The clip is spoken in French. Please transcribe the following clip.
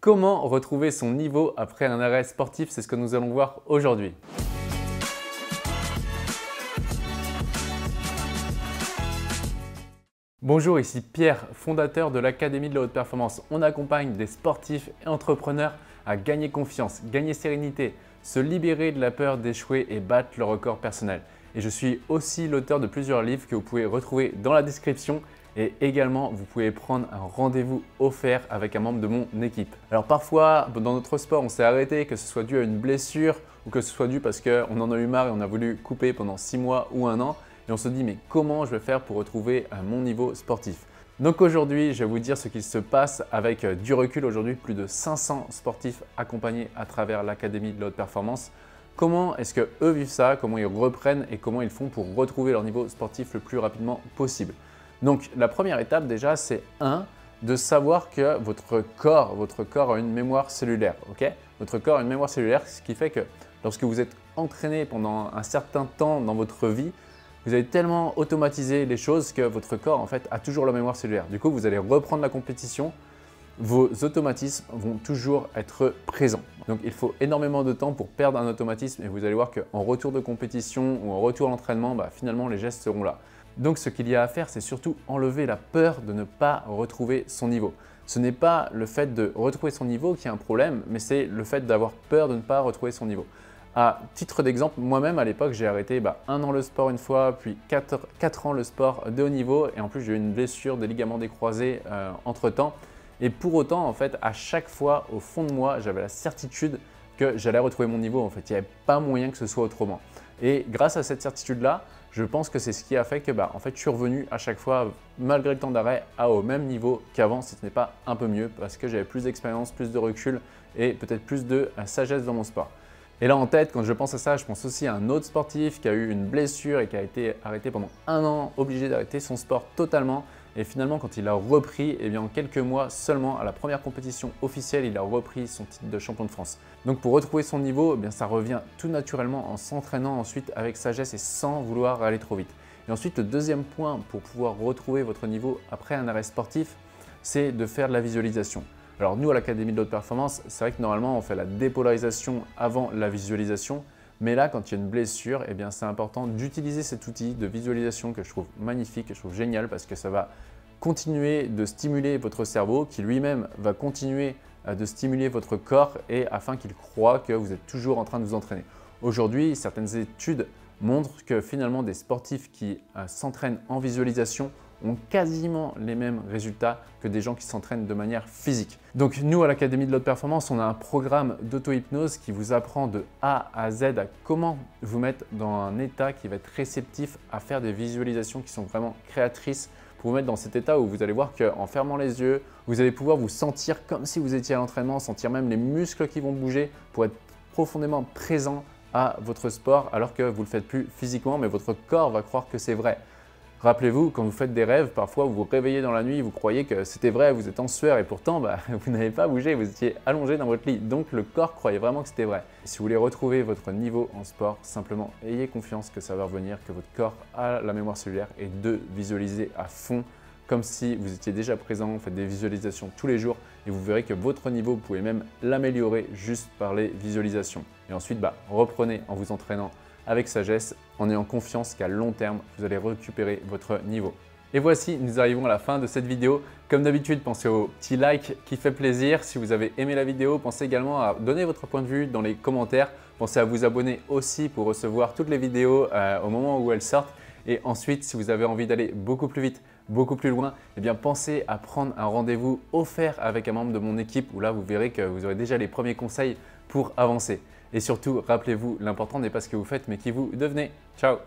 Comment retrouver son niveau après un arrêt sportif C'est ce que nous allons voir aujourd'hui. Bonjour, ici Pierre, fondateur de l'Académie de la Haute Performance. On accompagne des sportifs et entrepreneurs à gagner confiance, gagner sérénité, se libérer de la peur d'échouer et battre le record personnel. Et je suis aussi l'auteur de plusieurs livres que vous pouvez retrouver dans la description et également, vous pouvez prendre un rendez-vous offert avec un membre de mon équipe. Alors parfois, dans notre sport, on s'est arrêté, que ce soit dû à une blessure ou que ce soit dû parce qu'on en a eu marre et on a voulu couper pendant 6 mois ou un an. Et on se dit, mais comment je vais faire pour retrouver euh, mon niveau sportif? Donc aujourd'hui, je vais vous dire ce qu'il se passe avec euh, du recul. Aujourd'hui, plus de 500 sportifs accompagnés à travers l'Académie de la haute performance. Comment est-ce que eux vivent ça? Comment ils reprennent et comment ils font pour retrouver leur niveau sportif le plus rapidement possible? Donc la première étape déjà, c'est un, de savoir que votre corps, votre corps a une mémoire cellulaire. ok? Votre corps a une mémoire cellulaire, ce qui fait que lorsque vous êtes entraîné pendant un certain temps dans votre vie, vous avez tellement automatisé les choses que votre corps en fait a toujours la mémoire cellulaire. Du coup, vous allez reprendre la compétition, vos automatismes vont toujours être présents. Donc il faut énormément de temps pour perdre un automatisme et vous allez voir qu'en retour de compétition ou en retour à l'entraînement, bah, finalement les gestes seront là. Donc ce qu'il y a à faire, c'est surtout enlever la peur de ne pas retrouver son niveau. Ce n'est pas le fait de retrouver son niveau qui est un problème, mais c'est le fait d'avoir peur de ne pas retrouver son niveau. À titre d'exemple, moi-même à l'époque, j'ai arrêté bah, un an le sport une fois, puis quatre, ans le sport de haut niveau, et en plus j'ai eu une blessure des ligaments décroisés euh, entre-temps. Et pour autant, en fait, à chaque fois, au fond de moi, j'avais la certitude j'allais retrouver mon niveau. En fait, il n'y avait pas moyen que ce soit autrement. Et grâce à cette certitude-là, je pense que c'est ce qui a fait que bah, en fait, je suis revenu à chaque fois, malgré le temps d'arrêt, au même niveau qu'avant, si ce n'est pas un peu mieux, parce que j'avais plus d'expérience, plus de recul et peut-être plus de euh, sagesse dans mon sport. Et là en tête, quand je pense à ça, je pense aussi à un autre sportif qui a eu une blessure et qui a été arrêté pendant un an, obligé d'arrêter son sport totalement. Et finalement, quand il a repris, eh en quelques mois seulement, à la première compétition officielle, il a repris son titre de champion de France. Donc pour retrouver son niveau, eh ça revient tout naturellement en s'entraînant ensuite avec sagesse et sans vouloir aller trop vite. Et ensuite, le deuxième point pour pouvoir retrouver votre niveau après un arrêt sportif, c'est de faire de la visualisation. Alors nous, à l'Académie de l'Haute Performance, c'est vrai que normalement, on fait la dépolarisation avant la visualisation. Mais là, quand il y a une blessure, eh c'est important d'utiliser cet outil de visualisation que je trouve magnifique, que je trouve génial parce que ça va continuer de stimuler votre cerveau qui lui-même va continuer euh, de stimuler votre corps et afin qu'il croit que vous êtes toujours en train de vous entraîner. Aujourd'hui, certaines études montrent que finalement des sportifs qui euh, s'entraînent en visualisation ont quasiment les mêmes résultats que des gens qui s'entraînent de manière physique. Donc nous, à l'Académie de l'Haute Performance, on a un programme d'auto-hypnose qui vous apprend de A à Z à comment vous mettre dans un état qui va être réceptif à faire des visualisations qui sont vraiment créatrices pour vous mettre dans cet état où vous allez voir qu'en fermant les yeux, vous allez pouvoir vous sentir comme si vous étiez à l'entraînement, sentir même les muscles qui vont bouger pour être profondément présent à votre sport alors que vous ne le faites plus physiquement, mais votre corps va croire que c'est vrai. Rappelez-vous, quand vous faites des rêves, parfois vous vous réveillez dans la nuit, vous croyez que c'était vrai, vous êtes en sueur et pourtant bah, vous n'avez pas bougé, vous étiez allongé dans votre lit. Donc le corps croyait vraiment que c'était vrai. si vous voulez retrouver votre niveau en sport, simplement ayez confiance que ça va revenir, que votre corps a la mémoire cellulaire et de visualiser à fond comme si vous étiez déjà présent, faites des visualisations tous les jours et vous verrez que votre niveau, vous pouvez même l'améliorer juste par les visualisations. Et ensuite, bah, reprenez en vous entraînant avec sagesse en ayant confiance qu'à long terme, vous allez récupérer votre niveau. Et voici, nous arrivons à la fin de cette vidéo. Comme d'habitude, pensez au petit like qui fait plaisir. Si vous avez aimé la vidéo, pensez également à donner votre point de vue dans les commentaires. Pensez à vous abonner aussi pour recevoir toutes les vidéos euh, au moment où elles sortent. Et ensuite, si vous avez envie d'aller beaucoup plus vite, beaucoup plus loin, eh pensez à prendre un rendez-vous offert avec un membre de mon équipe où là, vous verrez que vous aurez déjà les premiers conseils pour avancer. Et surtout, rappelez-vous, l'important n'est pas ce que vous faites, mais qui vous devenez. Ciao